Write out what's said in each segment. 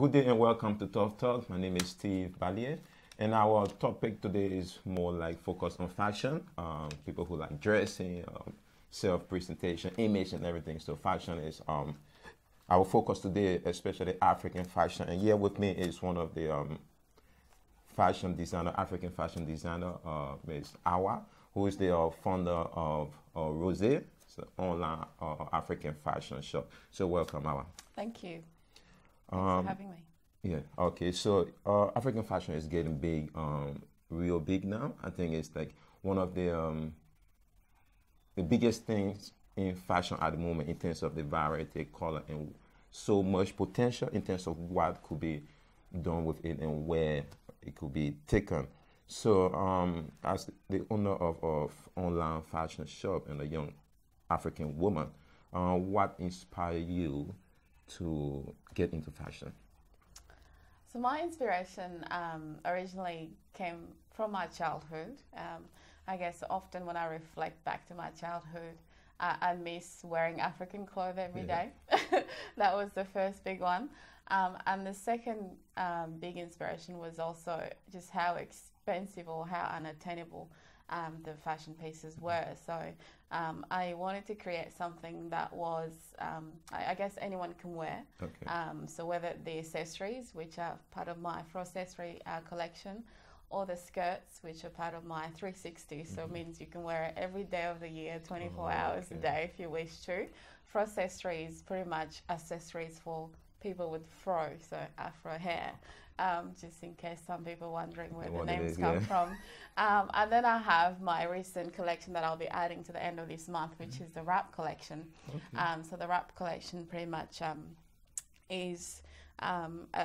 Good day and welcome to Tough Talk. My name is Steve Ballier, and our topic today is more like focused on fashion. Um, people who like dressing, um, self presentation, image, and everything. So, fashion is um, our focus today, especially African fashion. And here with me is one of the um, fashion designer, African fashion designer, uh, Ms. Awa, who is the uh, founder of uh, Roseé, it's an online uh, African fashion shop. So, welcome, Awa. Thank you. Um, for having me. Yeah. Okay. So uh, African fashion is getting big, um, real big now. I think it's like one of the um, the biggest things in fashion at the moment in terms of the variety, color, and so much potential in terms of what could be done with it and where it could be taken. So, um, as the owner of, of online fashion shop and a young African woman, uh, what inspired you to get into fashion? So my inspiration um, originally came from my childhood. Um, I guess often when I reflect back to my childhood, I, I miss wearing African clothes every yeah. day. that was the first big one. Um, and the second um, big inspiration was also just how expensive or how unattainable um, the fashion pieces were. So um, I wanted to create something that was, um, I, I, guess anyone can wear. Okay. Um, so whether the accessories, which are part of my Fro accessory uh, collection, or the skirts, which are part of my 360. Mm-hmm. So it mm-hmm. means you can wear it every day of the year, 24 oh, hours okay. a day if you wish to. Fro accessories, pretty much accessories for people with fro, so afro hair um, just in case some people wondering where the names come yeah. from. Um, and then I have my recent collection that I'll be adding to the end of this month, which mm-hmm. is the wrap collection. Okay. Um, so the wrap collection pretty much um, is um, a,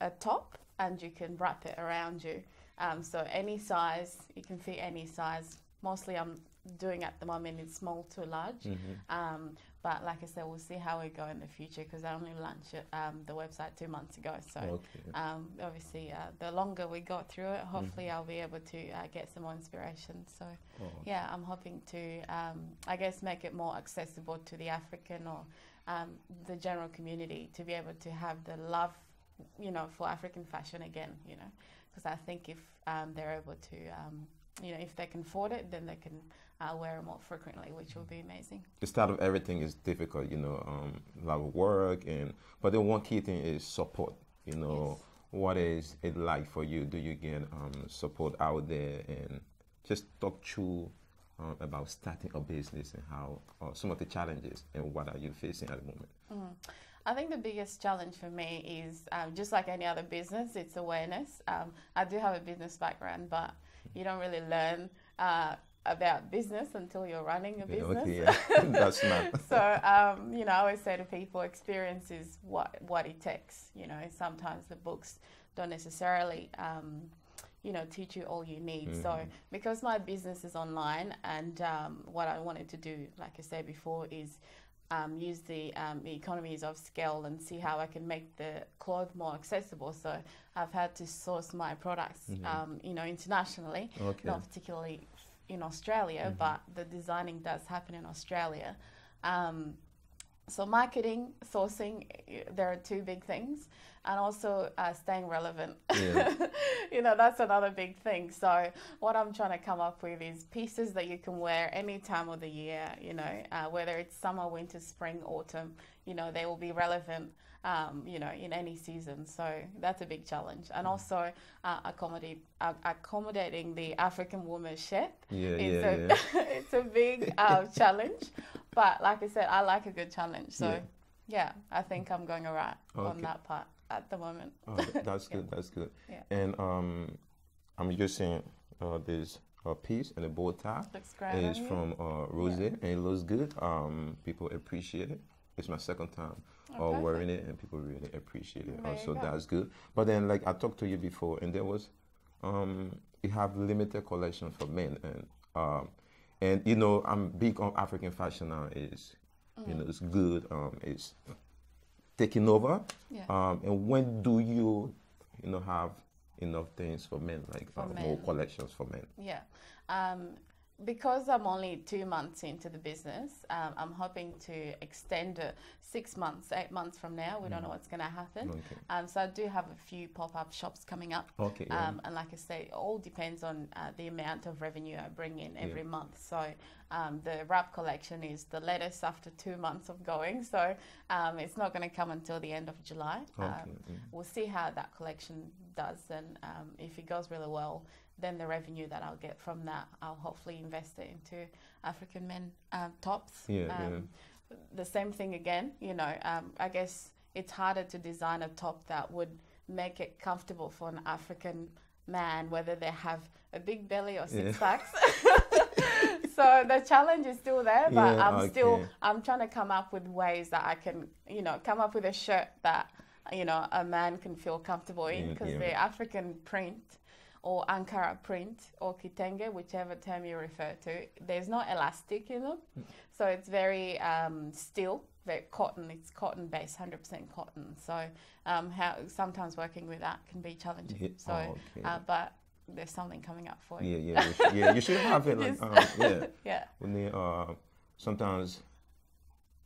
a, a, top, and you can wrap it around you. Um, so any size, you can fit any size. Mostly, I'm doing at the moment is small to large. Mm-hmm. But like I said, we'll see how we go in the future because I only launched it, um, the website two months ago. So okay. um, obviously, uh, the longer we go through it, hopefully mm-hmm. I'll be able to uh, get some more inspiration. So oh. yeah, I'm hoping to, um, I guess, make it more accessible to the African or um, the general community to be able to have the love, you know, for African fashion again. You know, because I think if um, they're able to um, you know, if they can afford it, then they can uh, wear it more frequently, which will be amazing. The start of everything is difficult, you know, um, a lot of work, and but the one key thing is support. You know, yes. what is it like for you? Do you get um, support out there, and just talk through um, about starting a business and how uh, some of the challenges and what are you facing at the moment? Mm. I think the biggest challenge for me is um, just like any other business, it's awareness. Um, I do have a business background, but you don't really learn uh, about business until you're running a business. Okay, yeah. That's not. so um, you know, I always say to people, experience is what what it takes. You know, sometimes the books don't necessarily. Um, you know, teach you all you need. Mm-hmm. So, because my business is online, and um, what I wanted to do, like I said before, is um, use the um, economies of scale and see how I can make the cloth more accessible. So I've had to source my products, mm-hmm. um, you know, internationally, okay. not particularly in Australia, mm-hmm. but the designing does happen in Australia. So marketing, sourcing, there are two big things, and also uh, staying relevant. Yeah. you know, that's another big thing. So what I'm trying to come up with is pieces that you can wear any time of the year. You know, uh, whether it's summer, winter, spring, autumn. You know, they will be relevant. Um, you know, in any season. So that's a big challenge. And mm. also uh, accommodate, uh, accommodating the African woman shape. Yeah, is yeah, a, yeah. it's a big uh, challenge. But like I said, I like a good challenge. So yeah, yeah I think I'm going alright okay. on that part at the moment. Oh, that's good. That's good. Yeah. And um, I'm using uh, this uh, piece and the bow tie. Looks great. It's from uh, Roseé yeah. and it looks good. Um, people appreciate it. It's my second time oh, uh, wearing it, and people really appreciate it. There so that's good. But then, like I talked to you before, and there was, um, you have limited collection for men, and um, and you know I'm big on African fashion now. Is mm. you know it's good. Um, it's taking over. Yeah. Um, and when do you you know have enough things for men like for uh, men. more collections for men? Yeah. Um, because I'm only two months into the business, um, I'm hoping to extend it six months, eight months from now. We don't know what's going to happen. Okay. Um, so I do have a few pop-up shops coming up. Okay, yeah. Um, and like I say, it all depends on uh, the amount of revenue I bring in every Yeah. month. So um, the wrap collection is the latest after two months of going. So um, it's not going to come until the end of July. Okay, Um, mm. We'll see how that collection does, and um, if it goes really well, then the revenue that I'll get from that, I'll hopefully invest it into African men um, tops. Yeah, yeah. um, The same thing again, you know. Um, I guess it's harder to design a top that would make it comfortable for an African man, whether they have a big belly or six Yeah. packs. so the challenge is still there, but Yeah, I'm still. I'm trying to come up with ways that I can, you know, come up with a shirt that you know a man can feel comfortable in Yeah, because yeah. the African print or Ankara print or kitenge, whichever term you refer to, there's no elastic in them, so it's very um, still, very cotton. It's cotton based, hundred percent cotton. So um, how sometimes working with that can be challenging. Yeah, So, okay. uh, but there's something coming up for you. Yeah, yeah, you should, yeah. You should have it. Like, um, yeah. Yeah. When they, uh, sometimes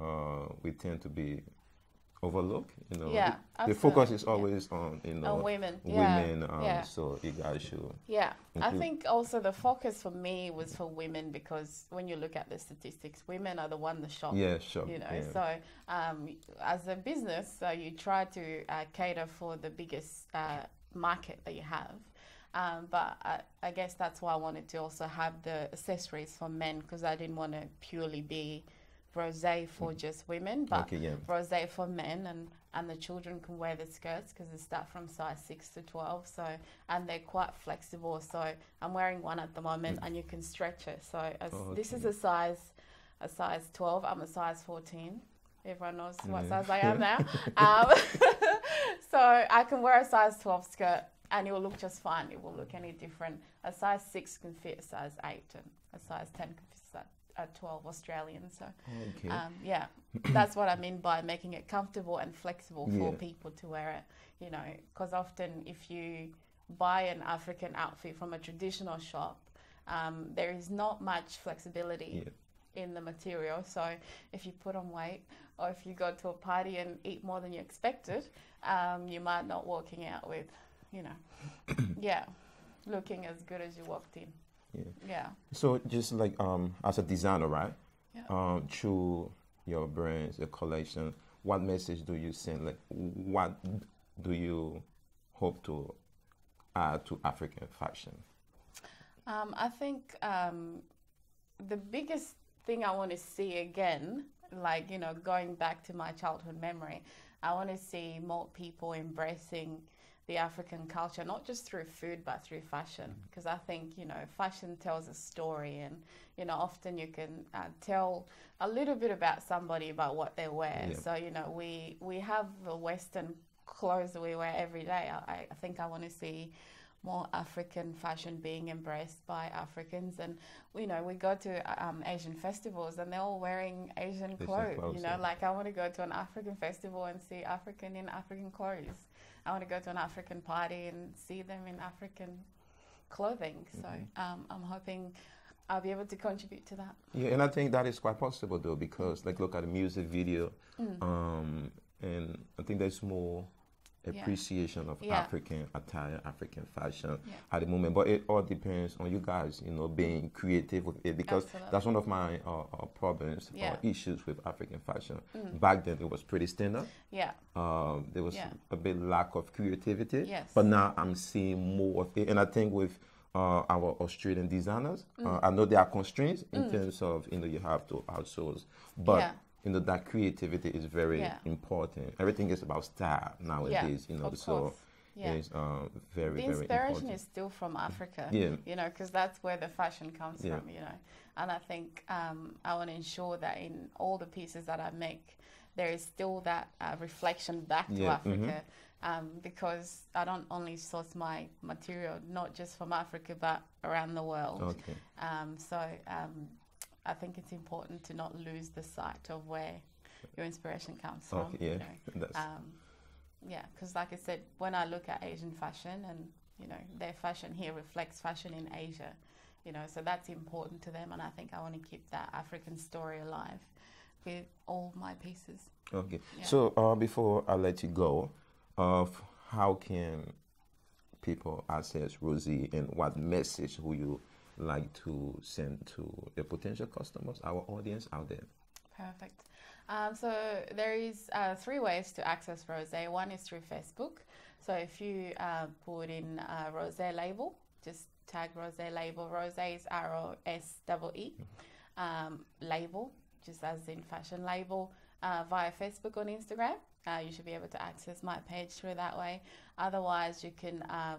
uh, we tend to be overlooked. You know, Yeah, the, the focus is yeah. always on you know On women. Yeah. women. Um, yeah. So you guys should. Yeah, I think also the focus for me was for women because when you look at the statistics, women are the one that shop. Yeah, sure. You know, yeah. so um, as a business, uh, you try to uh, cater for the biggest uh, market that you have. Um, but I, I guess that's why I wanted to also have the accessories for men because I didn't want to purely be Roseé for just women, but Okay, yeah. Roseé for men and and the children can wear the skirts because they start from size 6 to 12 so and they're quite flexible so i'm wearing one at the moment and you can stretch it so as, Oh, this is a size a size 12 i'm a size 14 everyone knows what Yeah. size i am now. Um, so i can wear a size 12 skirt and it will look just fine it will look any different. A size 6 can fit a size 8 and a size 10 can fit a 12 australian so Okay. um, yeah, that's what I mean by making it comfortable and flexible for Yeah. people to wear it. You know, because often if you buy an African outfit from a traditional shop, um, there is not much flexibility Yeah. in the material. So if you put on weight, or if you go to a party and eat more than you expected, um, you might not walking out with, you know, yeah, looking as good as you walked in. Yeah. Yeah. So just like um, as a designer, right? Yeah. Um, through your brands, your collection, what message do you send? Like, what do you hope to add to African fashion? Um, I think um, the biggest thing I want to see again, like, you know, going back to my childhood memory, I want to see more people embracing the African culture, not just through food, but through fashion. Because I think, you know, fashion tells a story, and, you know, often you can uh, tell a little bit about somebody about what they wear. Yeah. So, you know, we, we have the Western clothes that we wear every day. I, I think I want to see more African fashion being embraced by Africans. And, you know, we go to um, Asian festivals and they're all wearing Asian Asian clothes. clothes, you know, yeah. like I want to go to an African festival and see African in African clothes. I want to go to an African party and see them in African clothing. So Mm-hmm. um, I'm hoping I'll be able to contribute to that. Yeah, and I think that is quite possible though, because like look at the music video, Mm. um, and I think there's more. Appreciation of Yeah. African attire, African fashion Yeah. at the moment. But it all depends on you guys, you know, being creative with it because Absolutely. that's one of my uh, uh, problems Yeah. or issues with African fashion. Back then, it was pretty standard. Yeah. Um, there was a bit lack of creativity. Yes. But now I'm seeing more of it, and I think with uh, our Australian designers, Mm. uh, I know there are constraints in terms of you know you have to outsource, but Yeah. You know that creativity is very Yeah. important. Everything is about style nowadays. you know, so course. Yeah. it's um, very the very inspiration important. is still from Africa. Yeah. You know, because that's where the fashion comes Yeah. from. You know, and I think um, I want to ensure that in all the pieces that I make, there is still that uh, reflection back to Yeah, mhm. Africa. Um, because I don't only source my material not just from Africa but around the world. Okay. Um, so um, I think it's important to not lose the sight of where your inspiration comes from. Okay. Yeah. you know. That's, Um, yeah, because like I said, when I look at Asian fashion and you know their fashion here reflects fashion in Asia, you know, so that's important to them, and I think I want to keep that African story alive with all my pieces. Okay. Yeah. So uh, before I let you go, uh, how can people access Roseé and what message will you like to send to the potential customers, our audience out there? Perfect. Um, so there is uh, three ways to access Roseé. One is through Facebook. So if you uh, put in uh, Roseé label, just tag Roseé label. Roseé is R O S E E um, label, just as in fashion label, uh, via Facebook or Instagram. Uh, you should be able to access my page through that way. Otherwise, you can um,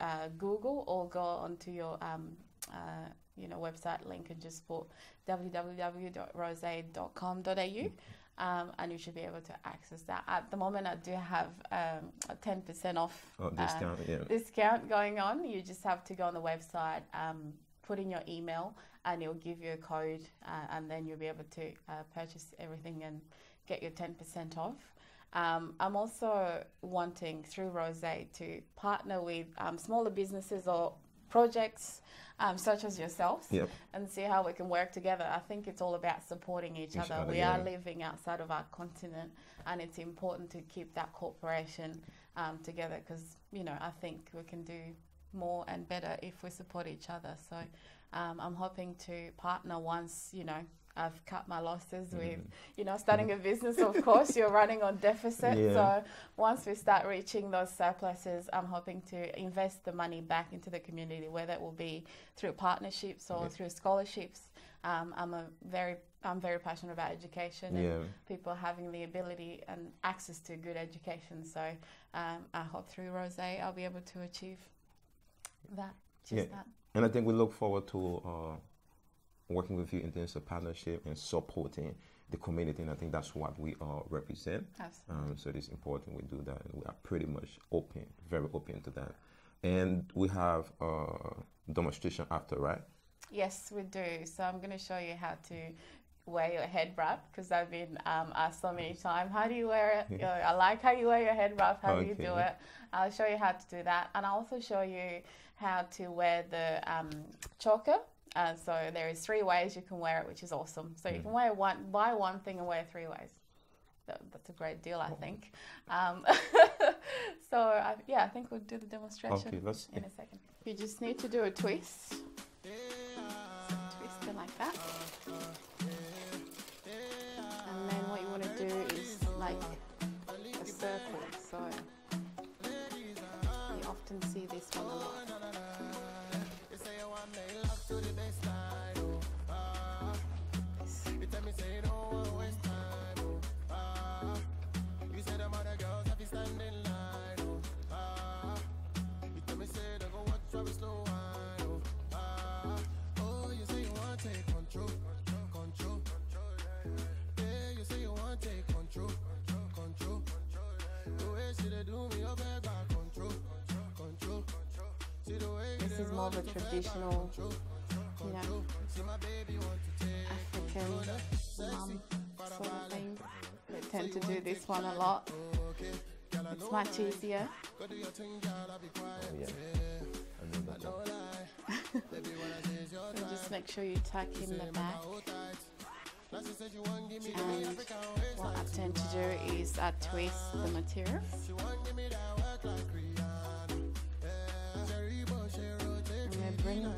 uh, Google or go onto your um, uh, you know website link and just put www.rose.com.au. Um, and you should be able to access that. At the moment, I do have um, a 10% off Oh, uh, discount, yeah. discount going on. You just have to go on the website, um, put in your email, and it'll give you a code, uh, and then you'll be able to uh, purchase everything and get your 10% off. Um, I'm also wanting through Roseé to partner with um, smaller businesses or projects um, such as yourselves Yep. and see how we can work together. I think it's all about supporting each, Each other. other, We yeah. are living outside of our continent, and it's important to keep that cooperation um, together because you know I think we can do more and better if we support each other. So um, I'm hoping to partner once you know. I've cut my losses with, you know, starting a business. Of course, you're running on deficit. Yeah. So once we start reaching those surpluses, I'm hoping to invest the money back into the community, whether it will be through partnerships or Yeah. through scholarships. Um, I'm a very I'm very passionate about education and Yeah. people having the ability and access to good education. So um, I hope through Roseé I'll be able to achieve that. Just Yeah. that. And I think we look forward to uh, working with you in terms of partnership and supporting the community. And I think that's what we all represent. Absolutely. Um, so it is important we do that. We are pretty much open, very open to that. And we have a demonstration after, right? Yes, we do. So I'm going to show you how to wear your head wrap because I've been um, asked so many times, how do you wear it? I like how you wear your head wrap. How do you do it? I'll show you how to do that. And I'll also show you how to wear the um, choker. Uh, so there is three ways you can wear it, which is awesome. So you can wear one, buy one thing and wear three ways. That, that's a great deal, I think. Um, so I, yeah, I think we'll do the demonstration Okay, let's. in a second. You just need to do a twist. Twist it like that. Is more of a traditional, you know, African mum sort of thing. They tend to do this one a lot. It's much easier. Oh, yeah. I one. Just make sure you tuck in the back. And what I tend to do is I twist the material.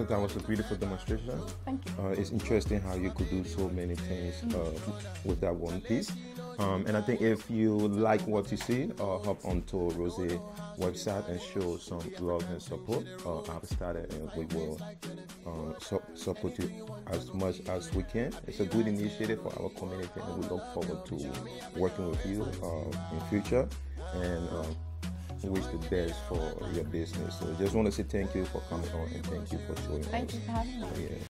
So that was a beautiful demonstration. Thank you. Uh, it's interesting how you could do so many things uh, with that one piece. Um, and I think if you like what you see, uh, hop onto Roseé website and show some love and support. Uh, I've started and we will um, su- support you as much as we can. It's a good initiative for our community and we look forward to working with you uh, in future. and um, wish the best for your business. So just want to say thank you for coming on and thank you for showing Thank us. you for having me. Yeah.